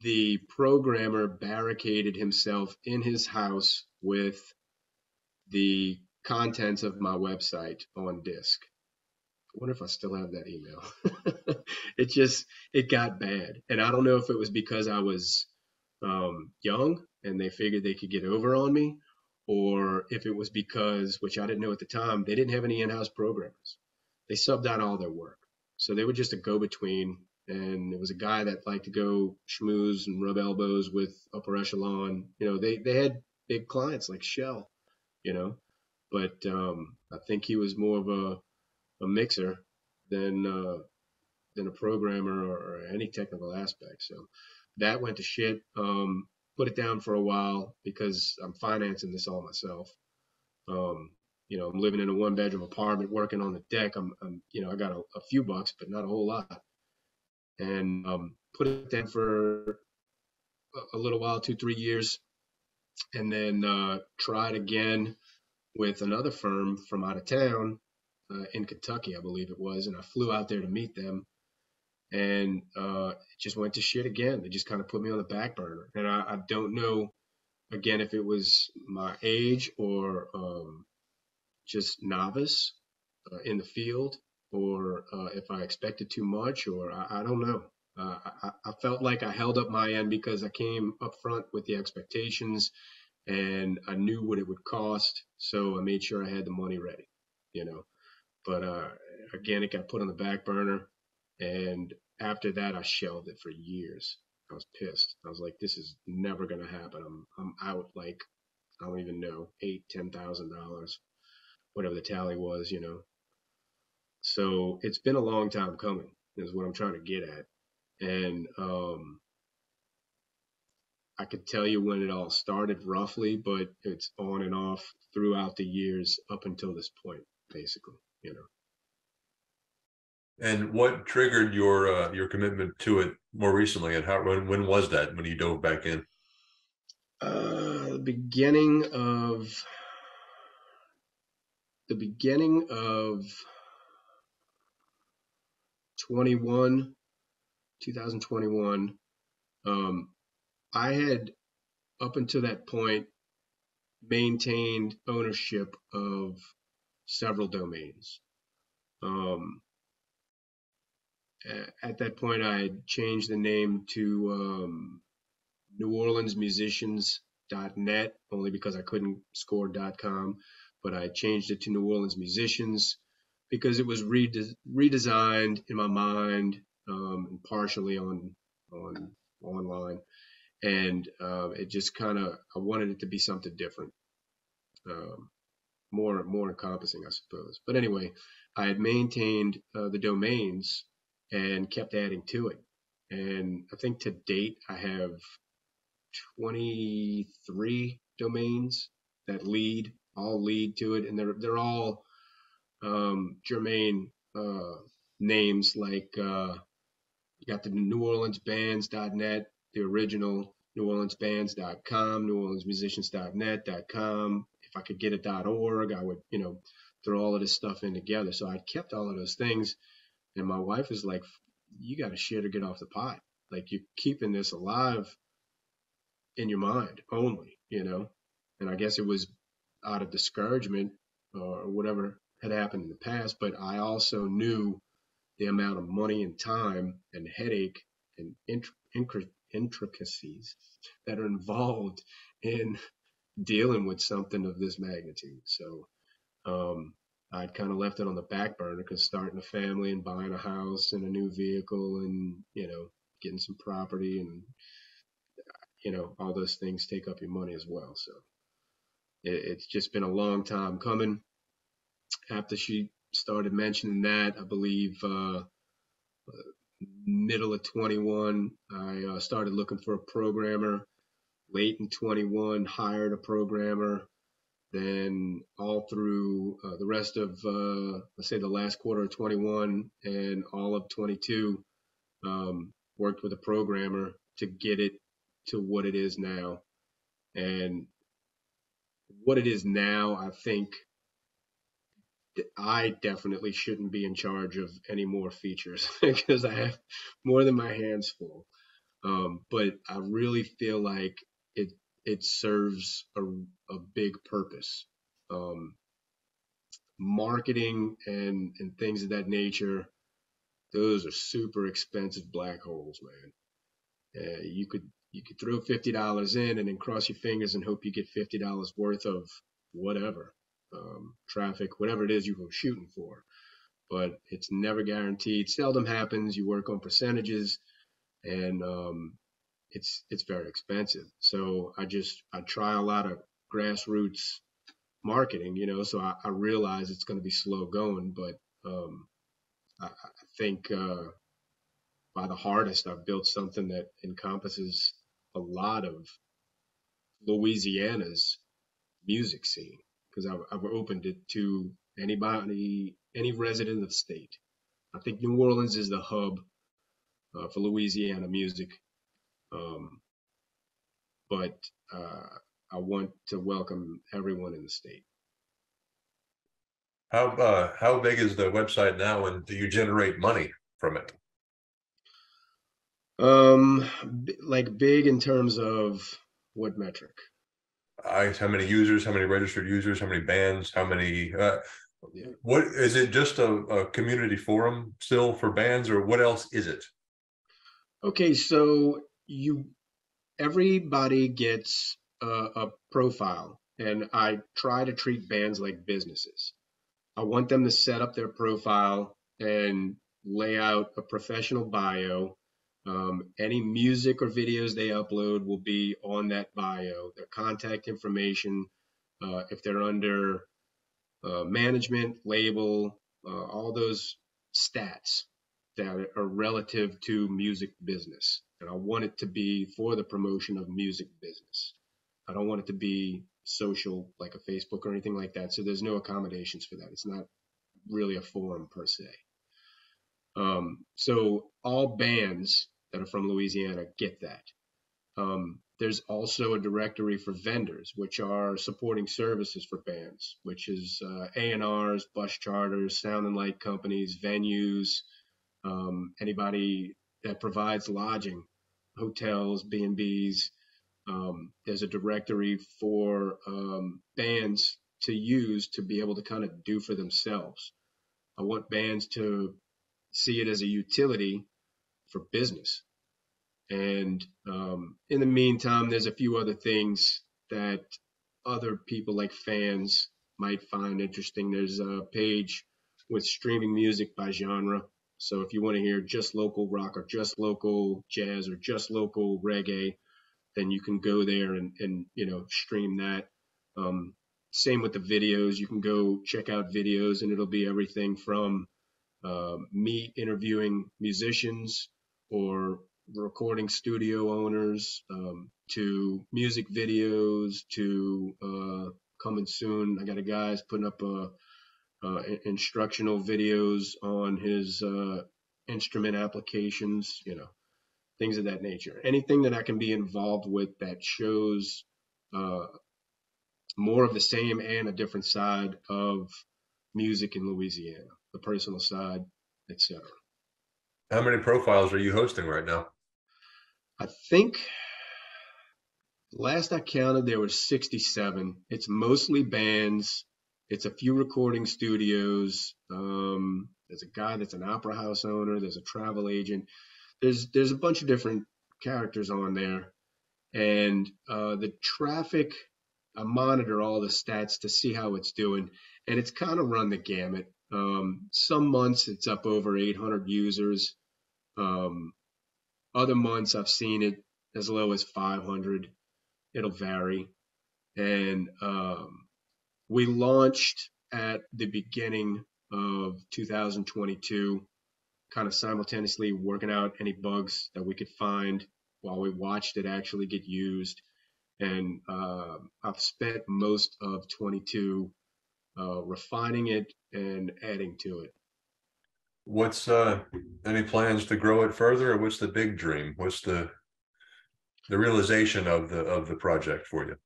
the programmer barricaded himself in his house with the contents of my website on disk. I wonder if I still have that email. it just it got bad, and I don't know if it was because I was um, young and they figured they could get over on me, or if it was because, which I didn't know at the time, they didn't have any in-house programmers. They subbed out all their work, so they were just a go-between. And it was a guy that liked to go schmooze and rub elbows with upper echelon. You know, they they had big clients like Shell, you know, but um, I think he was more of a a mixer than uh, than a programmer or, or, any technical aspect. So that went to shit. Um, put it down for a while because I'm financing this all myself. Um, you know, I'm living in a one bedroom apartment, working on the deck. I'm, I'm you know, I got a, a, few bucks, but not a whole lot. and um, put it down for a little while, two, three years, and then uh, tried again with another firm from out of town uh, in Kentucky, I believe it was, and I flew out there to meet them, and uh, just went to shit again. They just kind of put me on the back burner, and I, I don't know, again, if it was my age or um, just novice uh, in the field, or uh, if I expected too much, or I, I don't know. Uh, I, I, felt like I held up my end because I came up front with the expectations and I knew what it would cost. So I made sure I had the money ready, you know. But uh, again, it got put on the back burner. And after that, I shelved it for years. I was pissed. I was like, this is never going to happen. I'm, I'm out like, I don't even know, eight, ten thousand dollars, whatever the tally was, you know. So it's been a long time coming, is what I'm trying to get at and um, I could tell you when it all started roughly, but it's on and off throughout the years up until this point, basically. You know. And what triggered your uh, your commitment to it more recently, and how when when was that when you dove back in? Uh, the beginning of the beginning of 21 2021, um, I had up until that point maintained ownership of several domains. Um, at that point, I changed the name to um, New Orleans Musicians.net only because I couldn't score .com, but I changed it to New Orleans Musicians because it was rede- redesigned in my mind um, and partially on on online, and uh, it just kind of I wanted it to be something different, um, more more encompassing, I suppose. But anyway, I had maintained uh, the domains and kept adding to it, and I think to date I have 23 domains that lead all lead to it, and they're they're all um, germane uh, names like uh, you got the New Orleans Bands.net, the original New Orleans Bands.com, New Orleans Musicians.net.com. If I could get a .org, I would, you know, throw all of this stuff in together. So I kept all of those things. And my wife is like, you got to shit or get off the pot. Like you're keeping this alive in your mind only, you know? And I guess it was out of discouragement or whatever had happened in the past, but I also knew the amount of money and time and headache and intricacies that are involved in dealing with something of this magnitude. So um, I'd kind of left it on the back burner because starting a family and buying a house and a new vehicle and you know getting some property and you know all those things take up your money as well. So it, it's just been a long time coming. After she started mentioning that. I believe uh, middle of 21, I uh, started looking for a programmer. Late in 21, hired a programmer. Then all through uh, the rest of, uh, let's say, the last quarter of 21 and all of 22, um, worked with a programmer to get it to what it is now. And what it is now, I think I definitely shouldn't be in charge of any more features because I have more than my hands full. Um, but I really feel like it it serves a, a big purpose. Um, marketing and and things of that nature, those are super expensive black holes, man. Uh, you could you could throw fifty dollars in and then cross your fingers and hope you get fifty dollars worth of whatever um, traffic, whatever it is you were shooting for. But it's never guaranteed. Seldom happens. You work on percentages, and um, it's it's very expensive. So I just I try a lot of grassroots marketing, you know. So I, I realize it's going to be slow going, but um, I, I, think uh, by the hardest, I've built something that encompasses a lot of Louisiana's music scene because I've, I've opened it to anybody, any resident of the state. I think New Orleans is the hub uh, for Louisiana music. Um, but uh, I want to welcome everyone in the state. How uh, how big is the website now, and do you generate money from it? Um, like big in terms of what metric? I how many users, how many registered users, how many bands, how many uh, yeah. what is it just a, a, community forum still for bands or what else is it? Okay, so you everybody gets a, a profile and I try to treat bands like businesses. I want them to set up their profile and lay out a professional bio um, any music or videos they upload will be on that bio, their contact information, uh, if they're under uh, management, label, uh, all those stats that are relative to music business. And I want it to be for the promotion of music business. I don't want it to be social like a Facebook or anything like that. So there's no accommodations for that. It's not really a forum per se. Um, so all bands that are from Louisiana get that. Um, there's also a directory for vendors, which are supporting services for bands, which is uh, A&Rs, bus charters, sound and light companies, venues, um, anybody that provides lodging, hotels, B&Bs. Um, there's a directory for um, bands to use to be able to kind of do for themselves. I want bands to see it as a utility for business. And um, in the meantime, there's a few other things that other people like fans might find interesting. There's a page with streaming music by genre. So if you want to hear just local rock or just local jazz or just local reggae, then you can go there and, and you know stream that. Um, same with the videos. You can go check out videos, and it'll be everything from uh, me interviewing musicians or recording studio owners um, to music videos to uh, coming soon. I got a guy's putting up a, instructional videos on his uh, instrument applications, you know, things of that nature. Anything that I can be involved with that shows uh, more of the same and a different side of music in Louisiana, the personal side, etc. How many profiles are you hosting right now? I think last I counted, there were 67. It's mostly bands. It's a few recording studios. Um, there's a guy that's an opera house owner. There's a travel agent. There's there's a bunch of different characters on there, and uh, the traffic. I monitor all the stats to see how it's doing, and it's kind of run the gamut. Um, some months it's up over 800 users. Um, other months I've seen it as low as 500. It'll vary. And um, we launched at the beginning of 2022, kind of simultaneously working out any bugs that we could find while we watched it actually get used. And uh, I've spent most of 22 uh, refining it and adding to it. What's uh any plans to grow it further, or what's the big dream? What's the the realization of the of the project for you?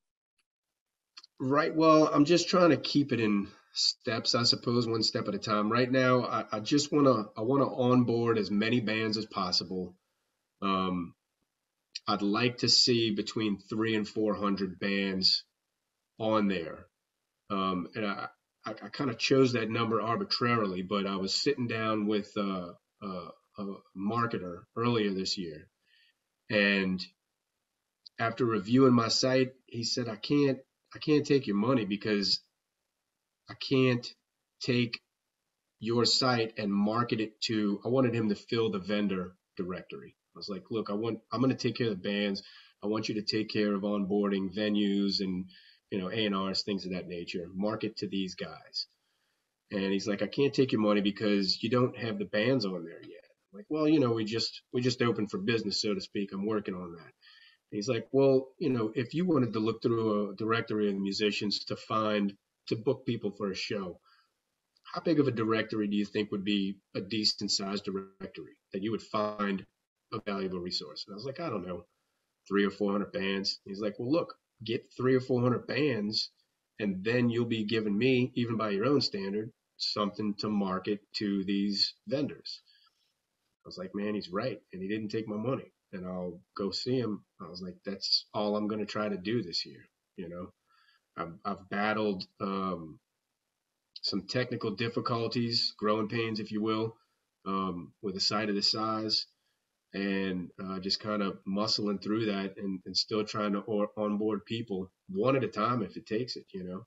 Right. Well, I'm just trying to keep it in steps, I suppose, one step at a time. Right now, I, I just want to I want to onboard as many bands as possible. Um, I'd like to see between three and four hundred bands on there, um, and I, I, I kind of chose that number arbitrarily, but I was sitting down with uh, uh, a marketer earlier this year, and after reviewing my site, he said, "I can't, I can't take your money because I can't take your site and market it to." I wanted him to fill the vendor directory. I was like, "Look, I want, I'm going to take care of the bands. I want you to take care of onboarding venues and you know, A&Rs, things of that nature, market to these guys. And he's like, I can't take your money because you don't have the bands on there yet. I'm like, well, you know, we just we just opened for business, so to speak. I'm working on that. He's like, well, you know, if you wanted to look through a directory of musicians to find to book people for a show, how big of a directory do you think would be a decent sized directory that you would find a valuable resource? And I was like, I don't know, three or 400 bands. He's like, well, look, get three or 400 bands, and then you'll be giving me, even by your own standard, something to market to these vendors. I was like, man, he's right. And he didn't take my money. And I'll go see him. I was like, that's all I'm going to try to do this year. You know, I've, I've battled um, some technical difficulties, growing pains, if you will, um, with a side of the size, and uh, just kind of muscling through that and, and still trying to or, onboard people one at a time if it takes it, you know.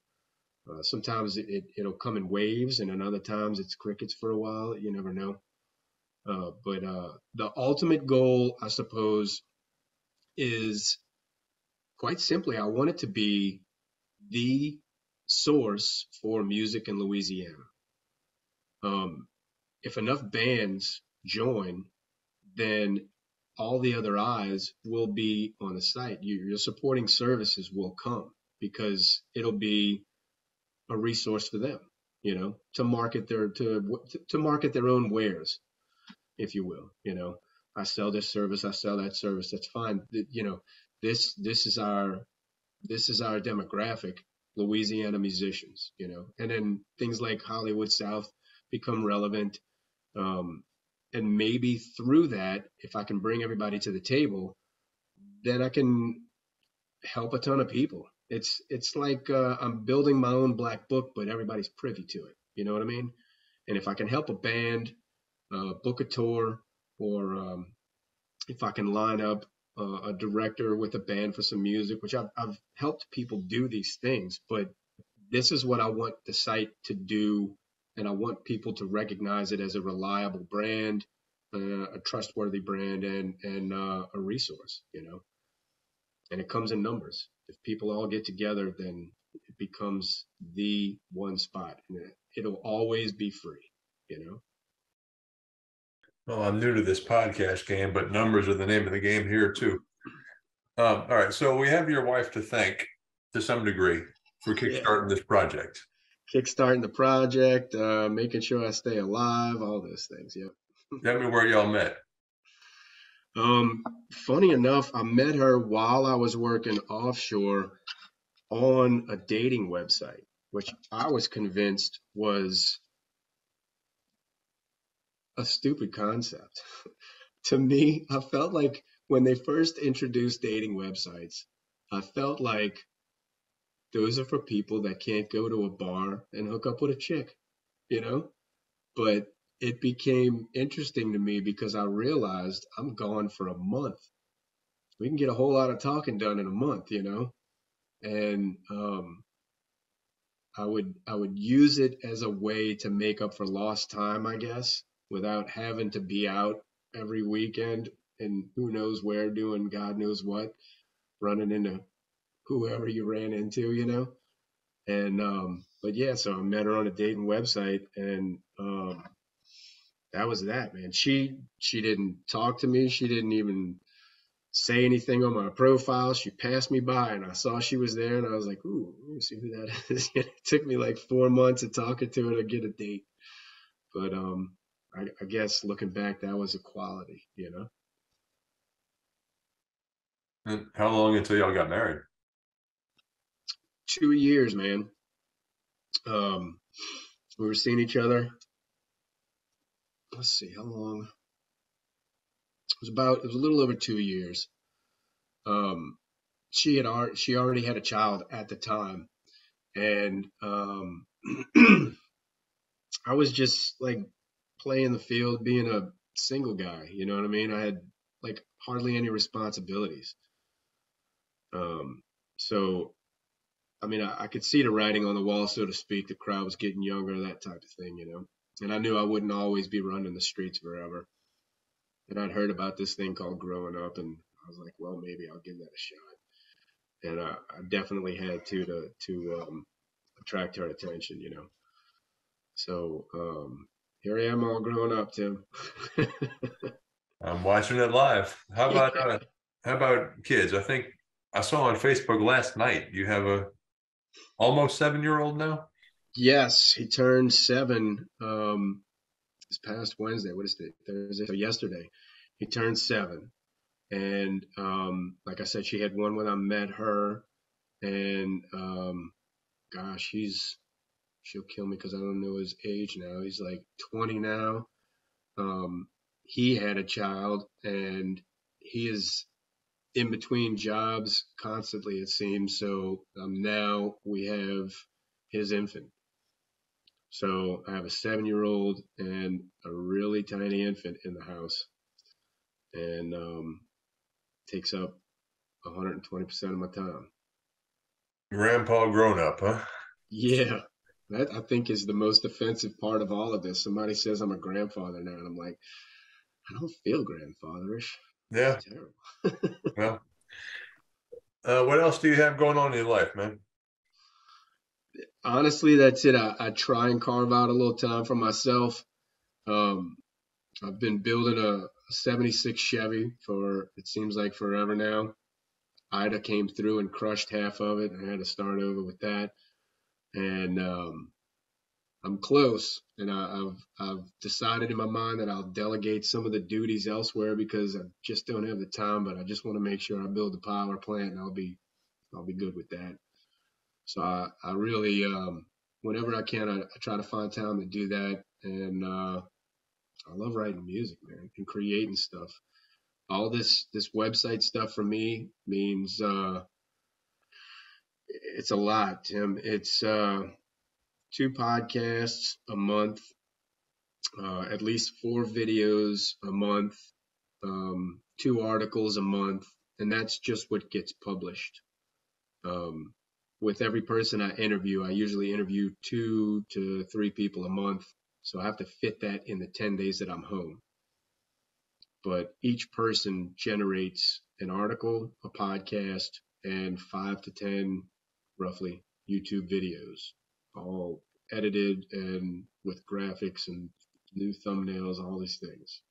Uh, sometimes it, it, it'll come in waves, and then other times it's crickets for a while. You never know. Uh, but uh, the ultimate goal, I suppose, is quite simply I want it to be the source for music in Louisiana. Um, if enough bands join, then all the other eyes will be on the site. Your supporting services will come because it'll be a resource for them, you know, to market their to to market their own wares, if you will. You know, I sell this service, I sell that service. That's fine. You know, this this is our this is our demographic Louisiana musicians, you know, and then things like Hollywood South become relevant. Um, and maybe through that, if I can bring everybody to the table, then I can help a ton of people. It's it's like uh, I'm building my own black book, but everybody's privy to it. You know what I mean? And if I can help a band uh, book a tour, or um, if I can line up uh, a director with a band for some music, which I've, I've helped people do these things, but this is what I want the site to do. And I want people to recognize it as a reliable brand, uh, a trustworthy brand, and and uh, a resource. You know, and it comes in numbers. If people all get together, then it becomes the one spot, and it'll always be free. You know. Well, I'm new to this podcast game, but numbers are the name of the game here too. Um, all right, so we have your wife to thank to some degree for kickstarting yeah. this project. Kickstarting the project, uh, making sure I stay alive, all those things. Yep. Tell me where y'all met. Um, funny enough, I met her while I was working offshore on a dating website, which I was convinced was a stupid concept. to me, I felt like when they first introduced dating websites, I felt like those are for people that can't go to a bar and hook up with a chick, you know? But it became interesting to me because I realized I'm gone for a month. We can get a whole lot of talking done in a month, you know? And um, I would I would use it as a way to make up for lost time, I guess without having to be out every weekend and who knows where doing God knows what, running into whoever you ran into, you know. And um, but yeah, so I met her on a dating website, and um, that was that, man. She she didn't talk to me. She didn't even say anything on my profile. She passed me by, and I saw she was there, and I was like, "Ooh, let me see who that is." it took me like four months of talking to her to get a date, but um, I, I guess looking back, that was a quality, you know. And how long until y'all got married? Two years, man. Um, we were seeing each other. Let's see, how long? It was about. It was a little over two years. Um, she had already she already had a child at the time, and um, I was just like play in the field being a single guy. You know what I mean? I had like hardly any responsibilities. Um, so, I mean, I, I, could see the writing on the wall, so to speak. The crowd was getting younger, that type of thing, you know. And I knew I wouldn't always be running the streets forever. And I'd heard about this thing called growing up, and I was like, well, maybe I'll give that a shot. And uh, I definitely had to to to um, attract her attention, you know. So um, here I am all grown up, Tim. I'm watching it live. How about uh, how about kids? I think I saw on Facebook last night you have a almost seven year old now. Yes, he turned seven um, this past Wednesday. What is it? Thursday. So yesterday, He turned seven, and um, like I said, she had one when I met her, and um, gosh, he's she'll kill me because I don't know his age now. He's like 20 now. Um, he had a child, and he is in between jobs constantly, it seems. So um, now we have his infant. So I have a seven year old and a really tiny infant in the house. And um, takes up 120% of my time. Grandpa grown up, huh? Yeah. That I think is the most offensive part of all of this. Somebody says I'm a grandfather now, and I'm like, I don't feel grandfatherish. Yeah. terrible. well, uh, what else do you have going on in your life, man? Honestly, that's it. I, I try and carve out a little time for myself. Um, I've been building a, a 76 Chevy for it seems like forever now. Ida came through and crushed half of it. I had to start over with that, and um, I'm close. And I, have I've decided in my mind that I'll delegate some of the duties elsewhere because I just don't have the time. But I just want to make sure I build the power plant, and I'll be I'll be good with that. So I, I really um, whenever I can, I, I, try to find time to do that, and uh, I love writing music, man, and creating stuff. All this this website stuff for me means uh, it's a lot, Tim. It's uh, two podcasts a month, uh, at least four videos a month, um, two articles a month, and that's just what gets published. Um, with every person I interview, I usually interview two to three people a month so I have to fit that in the 10 days that I'm home. But each person generates an article, a podcast, and five to 10, roughly, YouTube videos, all edited and with graphics and new thumbnails, all these things.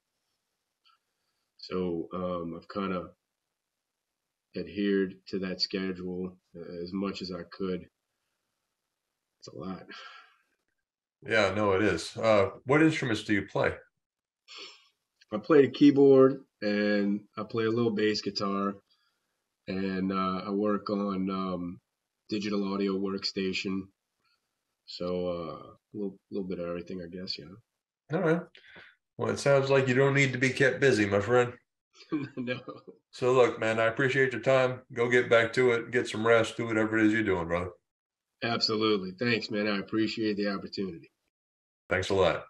So um, I've kind of adhered to that schedule as much as I could. It's a lot. Yeah, no, it is. Uh, what instruments do you play? I play the keyboard and I play a little bass guitar, and uh, I work on um, digital audio workstation. So uh, a little, little bit of everything, I guess. Yeah. All right. Well, it sounds like you don't need to be kept busy, my friend. no. So look, man, I appreciate your time. Go get back to it, get some rest, do whatever it is you're doing, brother. Absolutely. Thanks, man. I appreciate the opportunity. Thanks a lot.